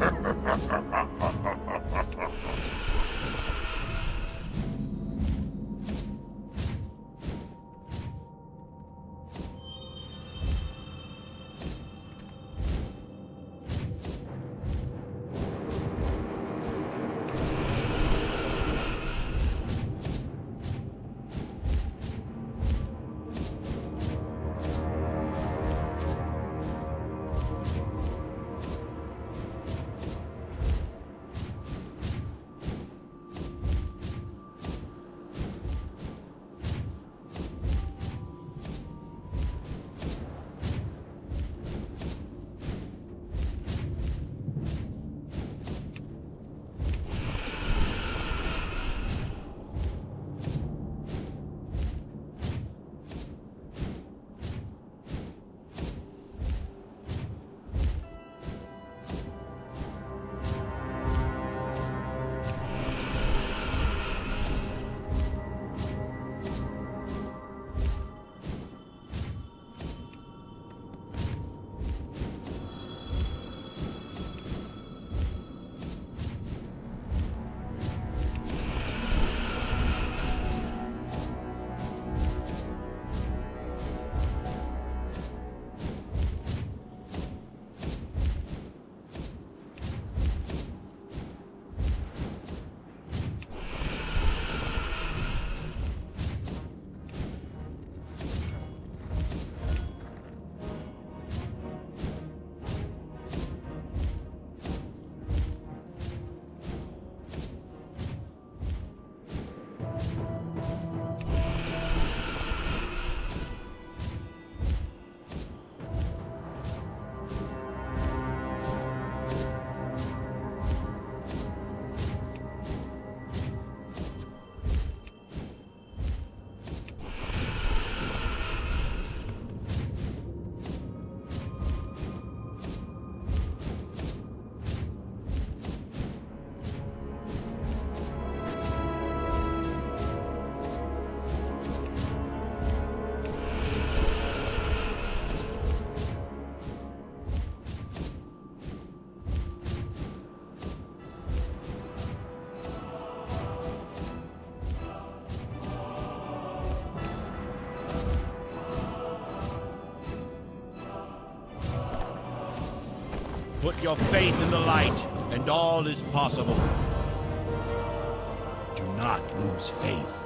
Ha ha ha ha ha ha! Put your faith in the light, and all is possible. Do not lose faith.